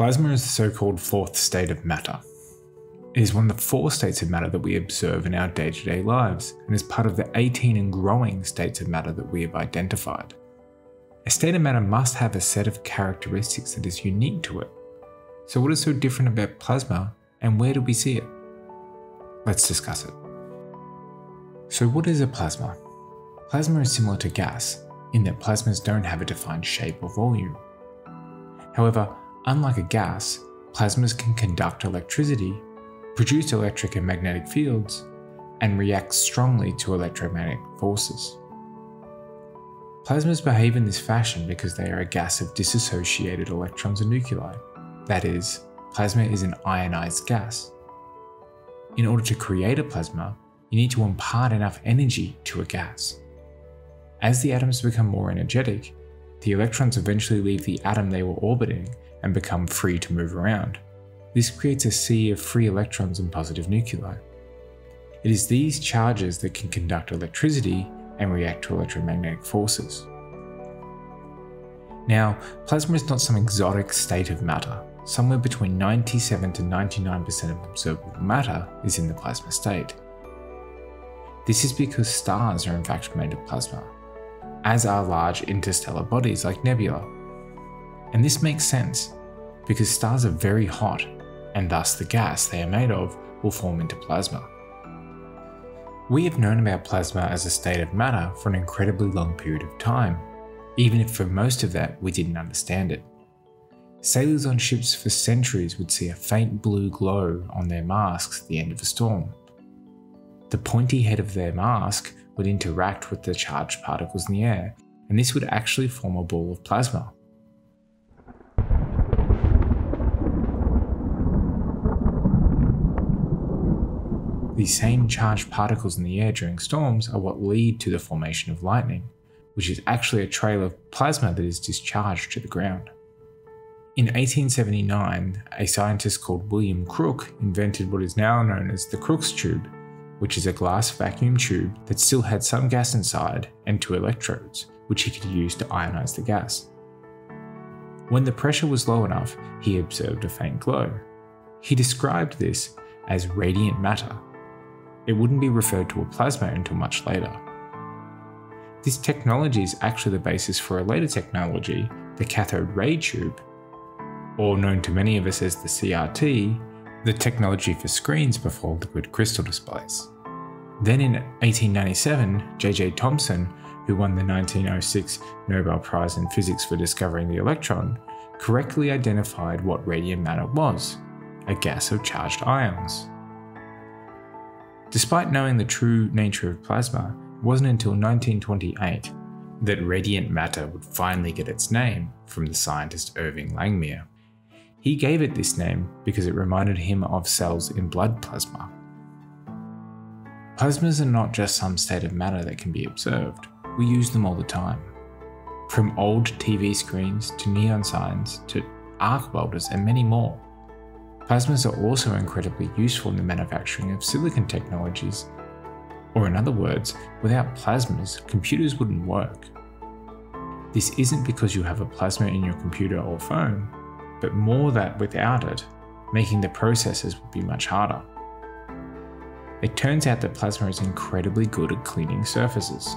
Plasma is the so called fourth state of matter. It is one of the four states of matter that we observe in our day to day lives and is part of the 18 and growing states of matter that we have identified. A state of matter must have a set of characteristics that is unique to it. So, what is so different about plasma and where do we see it? Let's discuss it. So, what is a plasma? Plasma is similar to gas in that plasmas don't have a defined shape or volume. However, unlike a gas, plasmas can conduct electricity, produce electric and magnetic fields, and react strongly to electromagnetic forces. Plasmas behave in this fashion because they are a gas of dissociated electrons and nuclei. That is, plasma is an ionized gas. In order to create a plasma, you need to impart enough energy to a gas. As the atoms become more energetic, the electrons eventually leave the atom they were orbiting and become free to move around. This creates a sea of free electrons and positive nuclei. It is these charges that can conduct electricity and react to electromagnetic forces. Now, plasma is not some exotic state of matter. Somewhere between 97 to 99% of observable matter is in the plasma state. This is because stars are in fact made of plasma, as are large interstellar bodies like nebula. And this makes sense, because stars are very hot, and thus the gas they are made of will form into plasma. We have known about plasma as a state of matter for an incredibly long period of time, even if for most of that we didn't understand it. Sailors on ships for centuries would see a faint blue glow on their masks at the end of a storm. The pointy head of their mask would interact with the charged particles in the air, and this would actually form a ball of plasma. These same charged particles in the air during storms are what lead to the formation of lightning, which is actually a trail of plasma that is discharged to the ground. In 1879, a scientist called William Crookes invented what is now known as the Crookes tube, which is a glass vacuum tube that still had some gas inside and two electrodes, which he could use to ionize the gas. When the pressure was low enough, he observed a faint glow. He described this as radiant matter. It wouldn't be referred to a plasma until much later. This technology is actually the basis for a later technology, the cathode ray tube, or known to many of us as the CRT, the technology for screens before liquid crystal displays. Then in 1897, J.J. Thomson, who won the 1906 Nobel Prize in Physics for discovering the electron, correctly identified what radiant matter was a gas of charged ions. Despite knowing the true nature of plasma, it wasn't until 1928 that radiant matter would finally get its name from the scientist Irving Langmuir. He gave it this name because it reminded him of cells in blood plasma. Plasmas are not just some state of matter that can be observed, we use them all the time. From old TV screens to neon signs to arc welders and many more. Plasmas are also incredibly useful in the manufacturing of silicon technologies. Or, in other words, without plasmas, computers wouldn't work. This isn't because you have a plasma in your computer or phone, but more that without it, making the processes would be much harder. It turns out that plasma is incredibly good at cleaning surfaces.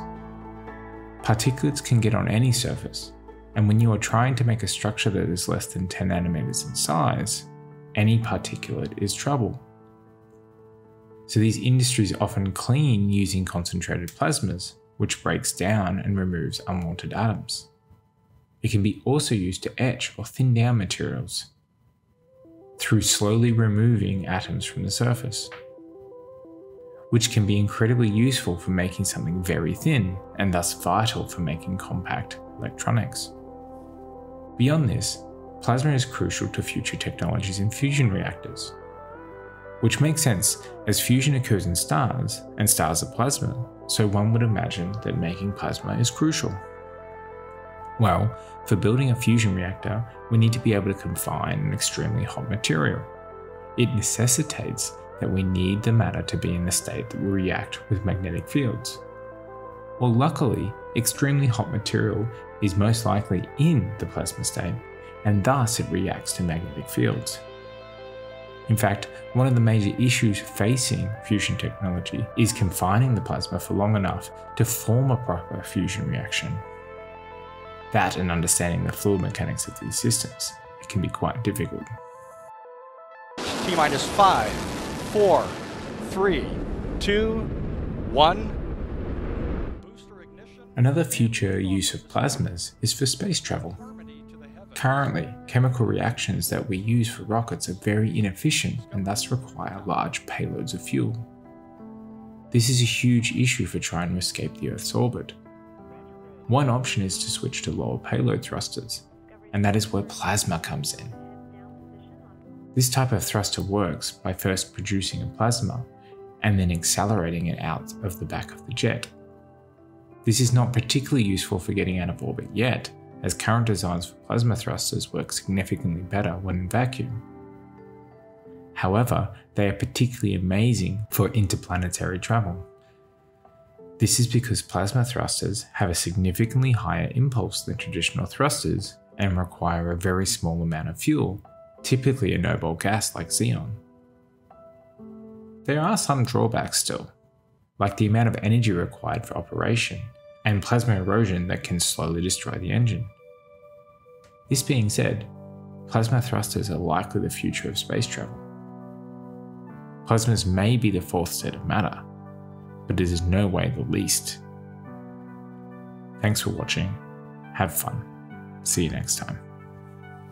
Particulates can get on any surface, and when you are trying to make a structure that is less than 10 nanometers in size, any particulate is trouble. So these industries often clean using concentrated plasmas, which breaks down and removes unwanted atoms. It can be also used to etch or thin down materials through slowly removing atoms from the surface, which can be incredibly useful for making something very thin and thus vital for making compact electronics. Beyond this, plasma is crucial to future technologies in fusion reactors, which makes sense as fusion occurs in stars and stars are plasma, so one would imagine that making plasma is crucial. Well, for building a fusion reactor, we need to be able to confine an extremely hot material. It necessitates that we need the matter to be in a state that will react with magnetic fields. Well, luckily, extremely hot material is most likely in the plasma state, and thus it reacts to magnetic fields. In fact, one of the major issues facing fusion technology is confining the plasma for long enough to form a proper fusion reaction. That and understanding the fluid mechanics of these systems, it can be quite difficult. T minus five, four, three, two, one. Another future use of plasmas is for space travel. Currently, chemical reactions that we use for rockets are very inefficient and thus require large payloads of fuel. This is a huge issue for trying to escape the Earth's orbit. One option is to switch to lower payload thrusters, and that is where plasma comes in. This type of thruster works by first producing a plasma and then accelerating it out of the back of the jet. This is not particularly useful for getting out of orbit yet, as current designs for plasma thrusters work significantly better when in vacuum. However, they are particularly amazing for interplanetary travel. This is because plasma thrusters have a significantly higher impulse than traditional thrusters and require a very small amount of fuel, typically a noble gas like xenon. There are some drawbacks still, like the amount of energy required for operation and plasma erosion that can slowly destroy the engine. This being said, plasma thrusters are likely the future of space travel. Plasmas may be the fourth state of matter, but it is no way the least. Thanks for watching. Have fun. See you next time.